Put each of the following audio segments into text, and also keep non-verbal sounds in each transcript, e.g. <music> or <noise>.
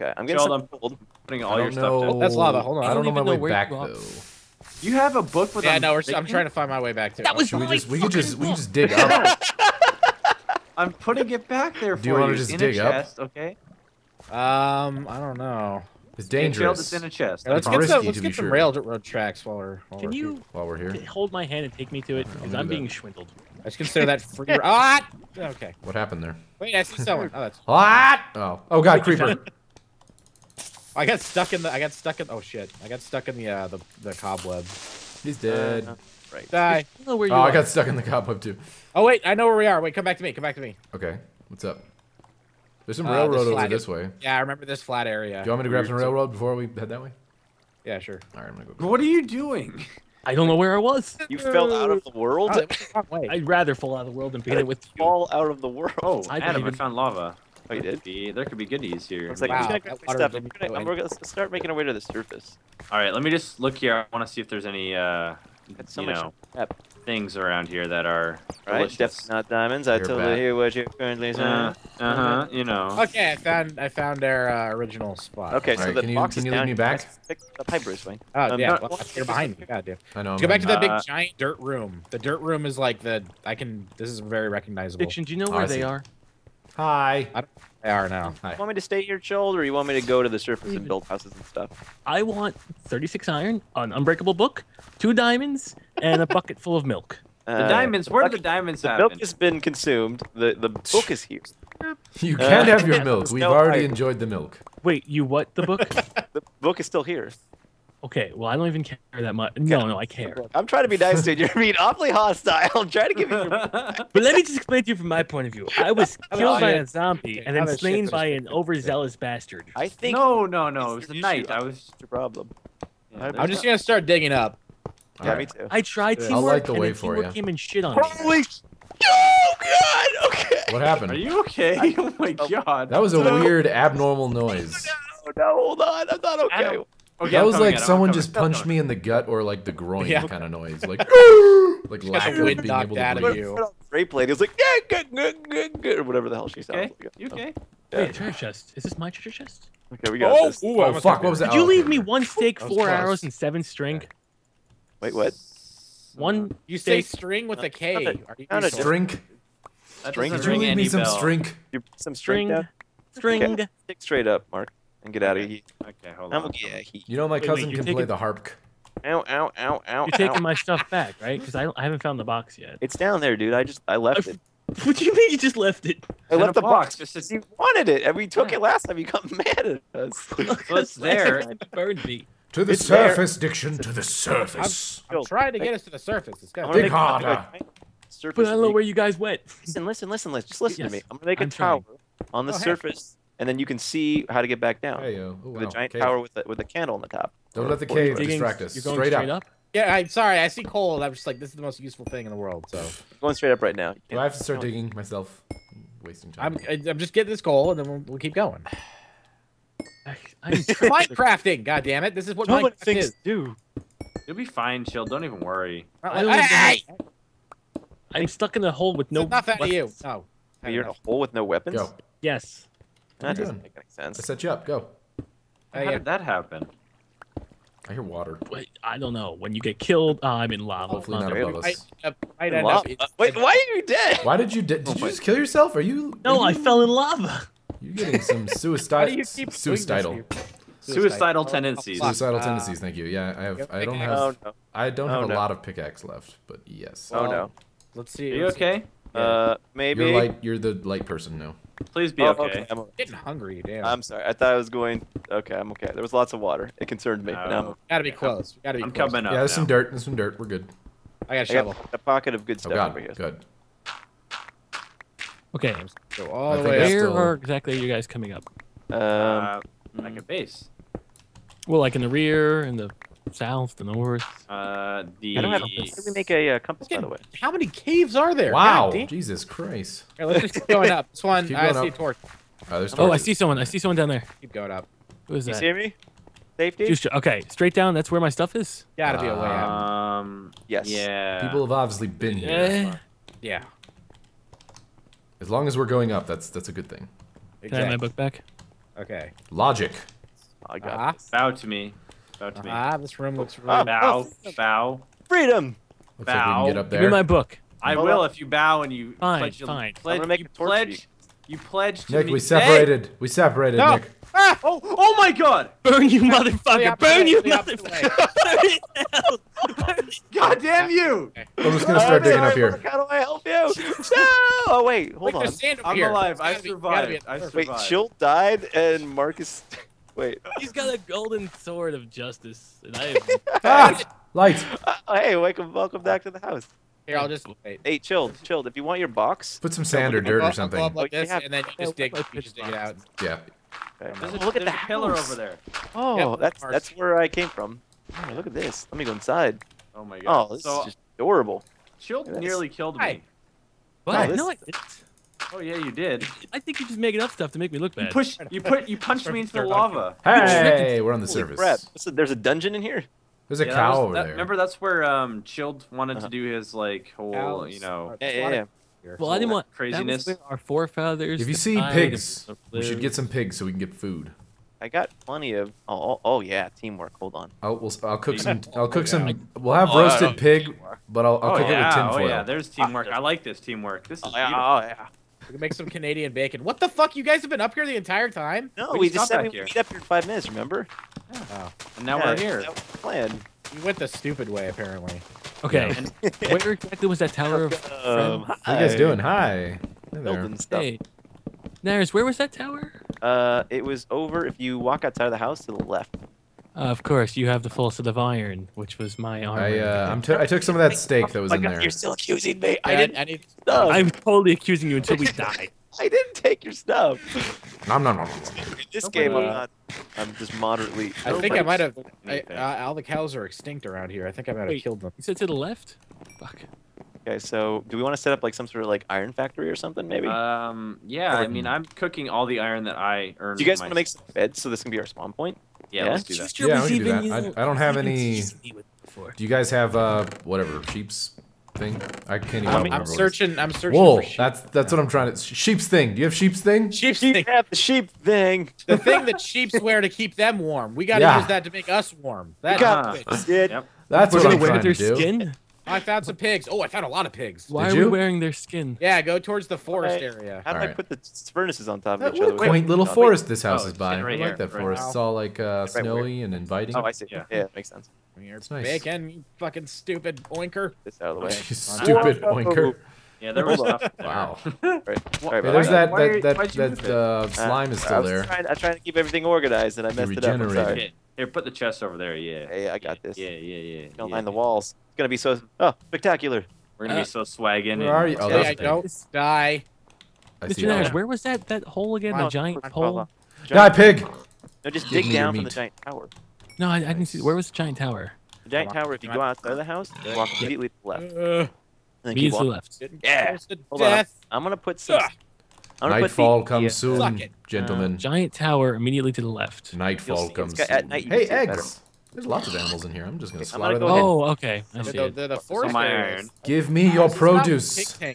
Okay, I'm getting Sheldon, some I'm gold. putting I all your don't stuff know. down. That's lava, hold on. I I don't, don't know even my know way back you though. You have a book with Yeah, a no, we're, I'm trying to find my way back to. That was Should we just we could just we could just dig up? <laughs> I'm putting it back there for Do you wanna just in dig a up? chest, okay? Um, I don't know. It's Hey, dangerous. It's in a chest. Yeah, let's get risky some, to let's get some sure. railroad tracks while we're. While Can we're you While we're here, hold my hand and take me to it? Because I'll I'm do being that. swindled. Let's consider that free. <laughs> ah! Okay. what happened there? Wait, I see someone. Oh, that's. What? Oh, oh God, creeper! <laughs> I got stuck in the. I got stuck in. Oh shit! I got stuck in the uh, the the cobwebs. He's dead. Uh, right. Die. I know where you Oh, are. I got stuck in the cobweb too. Oh wait, I know where we are. Wait, come back to me. Come back to me. Okay, what's up? There's some Uh, railroad this over flag- this way. Yeah, I remember this flat area. Do you want me to grab some railroad before we head that way? Yeah, sure. All right, I'm gonna go. What are you doing? I don't know where I was. You fell out of the world. Oh, the. I'd rather fall out of the world than begin it with you. fall out of the world. Oh, I Adam, believe I in- found lava. Oh, you There did? could be, there could be goodies here. It's like Wow, I'm gonna grab stuff. I'm gonna, go I'm in. gonna start making our way to the surface. All right, let me just look here. I want to see if there's any, uh, so you much know, crap. things around here that are Right? delicious. Definitely not diamonds. I You're totally back. hear what you're currently saying. Uh, uh huh. You know. Okay, I found I found their uh, original spot. Okay, so Alright, the can you- box can is you lead me back? Let's Pick up Hi, Bruce Wayne. Oh, um, yeah. No, well, you're behind me. God damn. I know. I'm Let's go back to that big Uh, giant dirt room. The dirt room is like the I can. This is very recognizable. Diction, do you know Oh, where I they see. are? Hi. They are now. Hi. You want me to stay here, chilled, or you want me to go to the surface and build houses and stuff? I want 36 iron, an unbreakable book, two diamonds, and a bucket full of milk. The Uh, diamonds. Where do the bucket- diamonds The happen? milk has been consumed. The the book is here. You Uh, can have your milk. We've no already iron. enjoyed the milk. Wait, you what? The book? <laughs> The book is still here. Okay, well, I don't even care that much. No, no, I care. I'm trying to be nice to you. <laughs> You're being awfully hostile. I'm trying to give you. Your... <laughs> But let me just explain to you from my point of view. I was Oh, <laughs> killed by yeah. a zombie and then slain by an different. overzealous bastard. I think. no, no, no. It was the your night. I was. That's your problem. yeah, I'm I'm just gonna start digging up. Yeah, All me too. I tried I'll teamwork, light the and way for teamwork ya. came and shit on me. Holy. Oh God. Okay. What happened? Are you okay? oh my god. That was a weird, abnormal noise. Oh, no, hold on. I'm not okay. Adam, Okay, That I'm was like someone just punched me in the gut or like the groin Yeah. kind of noise, like <laughs> <gasps> like Got lack the of being able out to of breathe. you. Great plate. He was like, yeah, good, good, good, good, or whatever the hell she sounds Okay, like. you okay? Wait, treasure chest. Is this my treasure chest? Okay, we got Oh, this. ooh, Oh fuck! What was that? Did you Oh, leave okay. me one steak, four close. arrows, and seven string? Wait, what? One You say string with a K. Found it. Are you Found it. sure? Strink. That String? Did you leave me some bell. strink? You some string String. String. Stick straight up, Mark, and get out of here. Okay, hold on. I'm on. yeah, he. You know my Wait, wait, cousin you're can play taking- the harp. Ow, ow, ow, ow. You're taking ow. my stuff back, right? Because I, I haven't found the box yet. It's down there, dude. I just I left it. <laughs> What do you mean you just left it? I in left the box. box, just You wanted it, and we took it last time. You got <laughs> mad at us. <laughs> Well, it's there. It burned me. To the It's there. surface, Diction. To the surface. I'm trying to get us to the surface. It's I'm got gonna Dig make a- harder. Surface. But I don't know where you guys went. Listen, listen, listen, listen. Just listen Yes, to me. I'm gonna make a I'm trying. tower on the Oh, hey. surface, and then you can see how to get back down. Hey yo. Oh, With a giant Cave. tower with a, with a candle on the top. Don't let the Or- cave Digging- distract us. You're going Straight, straight, up. up. Yeah, I'm sorry. I see coal, I'm just like, this is the most useful thing in the world. So Going straight up right now. Do I have to start digging myself? I'm wasting time. I'm I'm just getting this coal, and then we'll, we'll keep going. <sighs> I, I'm trying to Minecrafting. God damn it! This is what know what Minecraft things is. do. You'll be fine, chill. Don't even worry. I don't Hey! I'm stuck in a hole with no. No, not that you. weapons. No. You're in a hole with no weapons. Go. Yes. That What are doesn't doing? make any sense. I set you up. Go. Oh, How yeah. did that happen? I hear water. Wait, I don't know. When you get killed, I'm in lava. Hopefully not Under- above Might, us. uh, might In end lava? up. Uh, Wait, why are you dead? Why did you? Di- did Oh you just kill yourself? Are you? No, are I fell in lava. You're getting some <laughs> Why suicide. you keep doing suicidal. Suicidal Oh, tendencies. Suicidal Uh, tendencies. Thank you. Yeah, I have. I don't have. Oh no. I don't Oh, have a no. lot of pickaxe left, but yes. Oh Well, no. Let's see. Are you let's okay? Uh, maybe. You're light. You're the light person now. Please be Oh, okay. I'm, Getting hungry. Damn. I'm sorry. I thought I was going. Okay, I'm okay. There was lots of water. It concerned me. but now I'm No. gotta be close. We gotta be I'm close. coming up. yeah, there's now. some dirt. There's some dirt. We're good. I got a I shovel. got a pocket of good stuff Oh stuff God. over here. Good. Okay. Go all the way. Where still- are exactly are you guys coming up? Um, Uh, like a base. Well, like in the rear, in the south, the north. Uh, the. I don't have. How do we make a uh, compass, by the way? How many caves are there? Wow. God. Jesus Christ. Here, let's just keep going up. This one, I going see a up. torch. Oh, there's Oh, I see someone. I see someone down there. Keep going up. Who is You that? You see me? Safety. Juice- okay, straight down. That's where my stuff is. Gotta be a way out. Um. Yes. Yeah. People have obviously been here. Eh. Yeah. As long as we're going up, that's that's a good thing. Can I have my book back? Okay. Logic. I got Ah. this. Bow to me. Bow to me. Ah, this room looks Ah. really. Bow. Bow. Freedom. Looks like we can Bow. get up Give me my book. I Hold will on. if you bow and you Fine, pledge. your- fine. Pledge, I'm gonna make you a torch pledge. You pledge to Nick, me. we Hey! separated. We separated, No. Nick. Ah! Oh, oh my God! Burn you <laughs> motherfucker! Burn you motherfucker! <laughs> Burn it down! Burn it God damn you! I'm just gonna start digging up here. How do I help you? <laughs> no! Oh wait, hold Wait, on. there's sand up I'm here. alive. I gotta be- gotta survived. a I surf. Wait. Chill died and Marcus. Wait. He's got a golden sword of justice, and I have <laughs> Ah! Light. Uh, hey, welcome, welcome back to the house. Here, I'll just wait. Hey, chilled, chilled. If you want your box, Put some sand or dirt or something. Up like Oh, this, and then you Yeah, just <laughs> dig, you just dig it out. Yeah. okay. There's a, Oh, look at there's the a pillar house. over there. Oh, Yep, that's ours. that's where I came from. Oh, look at this. Let me go inside. Oh my God. Oh, this so is just adorable. Chill Yes. nearly killed Hi. me. what? this- No, I didn't. Oh yeah, you did. I think you just making up stuff to make me look bad. You bad. push. You put. You punched me into the lava. Hey, we're on the Holy surface. crap. Listen, there's a dungeon in here. There's a Yeah, that cow was- over that- there. Remember, that's where um Chilled wanted Uh-huh. to do his like whole, Cows you know, are- Yeah, yeah, yeah. well, I didn't want craziness. That was where our forefathers. If you see died pigs, we should lived. get some pigs so we can get food. I got plenty of. Oh, oh, oh yeah, teamwork. Hold on. I'll, we'll, I'll cook some. Oh, I'll cook yeah. some. We'll have Oh, yeah, roasted yeah. pig, but I'll, I'll oh cook yeah, it with oh tinfoil. yeah. There's teamwork. I like this teamwork. This is Oh yeah, beautiful. oh yeah. We can make some Canadian bacon. What the fuck? You guys have been up here the entire time? No, We we, just just said we here. would meet up here in five minutes. Remember? Oh, And now Yeah, we're here. That was plan. you went the stupid way apparently. Okay. And Where exactly was that tower of <laughs> Um, friends? How you guys doing? Hi. Hey there. Building stuff. Hey, Nanners, where was that tower? Uh, it was over if you walk outside of the house to the left. Uh, of course, you have the full set of iron, which was my armor. I uh, I'm t- I took some of that steak that was Oh in God, there. You're still accusing me. I Yeah, didn't. I need. stuff. I'm totally accusing you until we <laughs> die. I didn't take your stuff. Nom, nom, nom, nom. In this Nobody- game, I'm not. I'm just moderately. I think I might have. I, uh, all the cows are extinct around here. I think I might have Wait. killed them. You said to the left? Fuck. Okay, so do we want to set up like some sort of like iron factory or something? Maybe. um, yeah. I mean, I'm cooking all the iron that I earned. do you guys want to make some beds so this can be our spawn point? Yeah, yeah? let's do that. Yeah, was we can do that. I- I don't have any- teasing me with it before. Do you guys have uh whatever sheep's thing? I can't even I'm, remember. I'm what it is. searching. I'm searching Wool. for sheep. That's that's what I'm trying to. Sheep's thing. Do you have sheep's thing? sheep's Sheep thing. have the sheep thing. The thing that sheeps wear to keep them warm. We got to Yeah. use that to make us warm. We That's got Ah. it. this, dude. Yep. That's We're what gonna I'm trying to do. skin? I found some pigs. Oh, I found a lot of pigs. Why Did are you? we wearing their skin? Yeah, go towards the forest Okay. area. How did I put the furnaces on top of That each what other? a quaint little Oh, wait. forest this house Oh, is by. right I like here, that right forest. now. It's all like uh, where? snowy and inviting. Oh, I see. Yeah. Yeah, makes sense. You're It's nice. bacon, you fucking stupid oinker. This out of the way. <laughs> Stupid Whoa. oinker. Yeah, there was Hold on. there. Wow. <laughs> Right. Sorry Hey, there's that Why that that, that uh, slime is I still was there. Trying, I was trying to keep everything organized, and I messed it up. I'm regenerated. sorry. Here, here, put the chest over there. Yeah. Hey, I got yeah, this. Yeah, yeah, yeah. Don't yeah. line the walls. It's gonna be so oh spectacular. We're gonna Uh, be so swaggin'. where and- are you? Oh, Say I big. don't die. I Mr. Nanners, it. where was that that hole again? Come The giant come on, hole? Paula. Die, pig. No, just dig down from the giant tower. No, I, I didn't see. Where was the giant tower? The giant tower. If you go outside of the house, walk immediately to the left, and Uh, then keep is the left. Yeah. Hold on. I'm gonna put some. Ugh. I'm Nightfall the, comes the, Suck soon, it. gentlemen. Giant tower immediately to the left. Nightfall see- comes it's got- at soon. night Hey, can better. eggs. There's lots of animals in here. I'm just gonna I'm slaughter them go. Oh, okay. I The, see the, it. the, the forest my iron. Give me your This is not a produce. Yeah,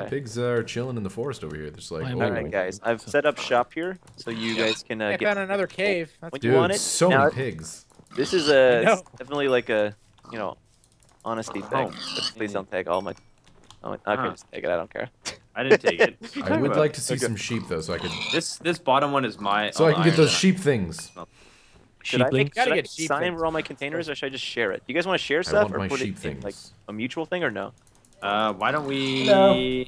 Okay. pigs are chilling in the forest over here. There's like, Why- oh, why- All right, guys. I've set up shop here, so you guys can uh, I get. found another cave. That's When you dude, want it, so now- many pigs. This is <laughs> I a know. it's definitely like a you know honesty thing. Oh. But please don't take all my. Oh, okay, Huh. just take it. I don't care. I didn't take it. <laughs> What are you I would about? like to see Okay. some sheep though, so I could, This this bottom one is my. so I can get those iron sheep things. Should I Sheepling? make, Gotta should I get make sheep sign things. where all my containers, or should I just share it? Do you guys want to share stuff, or put sheep it in like a mutual thing, or no? Uh, why don't we? No.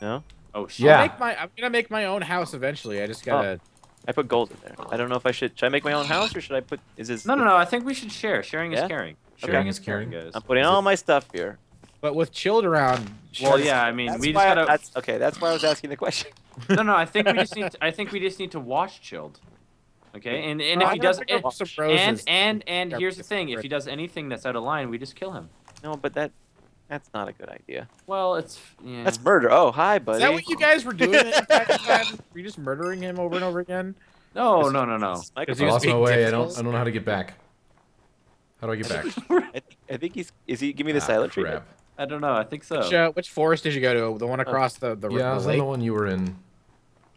No. Oh shit. Yeah. I'll make my, I'm gonna make my own house eventually. I just gotta. I put gold in there. I don't know if I should. Should I make my own house, or should I put? Is this? No, no, no. I think we should share. Sharing Yeah? is caring. Okay. Sharing is caring, caring. guys. I'm putting Is all it- my stuff here. But with chilled around. Well, yeah. I mean, That's we just gotta. that's okay. That's why I was asking the question. No, no. I think we just need. <laughs> To, I think we just need to watch chilled. Okay, and and Well, if I'm he does, pick and up some roses. and and, and here's the thing: if he does anything that's out of line, we just kill him. No, but that that's not a good idea. Well, it's yeah. That's murder. Oh, hi, buddy. Is that what you guys were doing? the entire? <laughs> Were you just murdering him over and over again? no, no, no, no. This I he lost my being way. I don't. I don't know how to get back. How do I get back? I think, I think he's. Is he? Give me the Ah, silent treatment. Crap. I don't know. I think so. Which, uh, which forest did you go to? The one across the, the, Yeah, the was lake? the one you were in.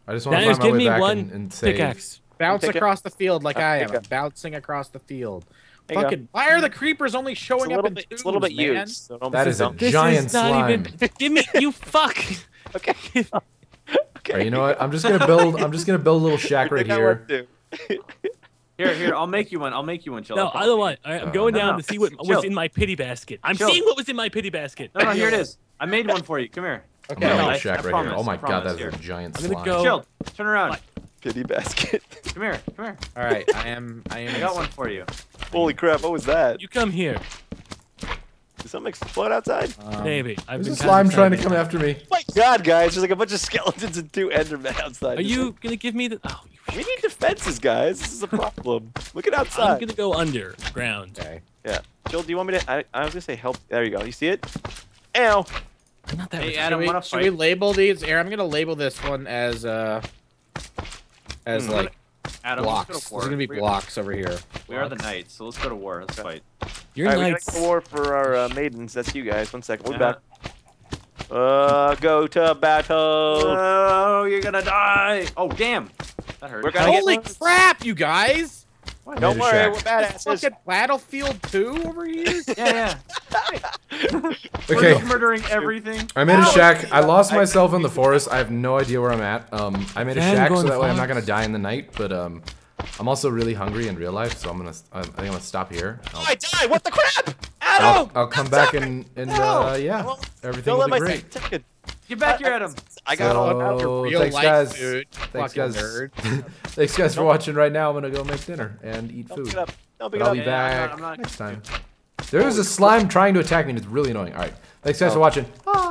I just want to Nanners, find my give way me back one and, and save. pickaxe. Bounce Pick it- across the field like Uh, I am. I'm bouncing across the field. There. Fucking, why are the creepers only showing up in bit, twos, it's a little bit man? used. So don't That be is a. This giant is not slime. even. <laughs> Give me you fuck. <laughs> Okay. okay. Alright, you know <laughs> what? I'm just gonna build. I'm just gonna build a little shack right here. One, too. Here, here, I'll make you one. I'll make you one, chill. No, I I don't want. All right, I'm Uh, going no, down no. to see what Chill. was in my pity basket. I'm Chill. seeing what was in my pity basket. No, no, here it is. I made one for you. Come here. I'm Okay, gonna No, make I- a shack I right promise, here. Oh my god, that's here. a giant I'm gonna slime. go- Chill. Turn around. What? Pity basket. <laughs> Come here. Come here. all right, I am. I am. I got one for you. Holy crap! What was that? You come here, Did something explode outside? Um, Maybe. I've There's been a kinda slime trying to to- come after me. my God, guys! There's like a bunch of skeletons and two Endermen outside. Are Just you gonna give me the? Oh, you like- We need defenses, guys. This is a problem. Look at outside. I'm gonna go underground. Okay. Yeah. Chill, do you want me to? I, I was gonna say help. There you go. You see it? Ow! I'm not that. Hey. Adam, should we, wanna should we label these? Here, I'm gonna label this one as uh, as Hmm. like Adam, blocks. let's There's go to war. gonna be blocks over here. We are the knights, so let's go to war. Let's fight. You're All right, we gotta knights. go to war for our uh, maidens. That's you guys. One second. We'll be Uh-huh. back. Uh, go to battle. Oh, you're gonna die! Oh, damn! That hurt. We're gonna get- Holy crap, you guys! I Don't worry, shack. we're This badasses. fucking Battlefield 2 over here? <laughs> Yeah, yeah. <laughs> Okay, We're murdering everything. I made a shack. I lost myself in the forest. I have no idea where I'm at. Um, I made a shack so that way I'm not gonna die in the night. But um, I'm also really hungry in real life, so I'm gonna. I think I'm gonna stop here. I'll, I died. What the crap? I'll, Adam! I'll come back and and uh, yeah, Well, everything Don't will let be my great. ticket. Get back here, Adam. I got So- one. Out to Oh, real thanks, life guys. food. Thanks, Fucking guys. nerd. <laughs> Thanks, guys, for watching. Right now, I'm gonna go make dinner and eat Don't food. pick it up. Don't pick But it I'll up. be Yeah, I'm not- back I'm not- next time. There is a slime trying to attack me, and it's really annoying. All right, thanks, guys, for oh. watching. Bye.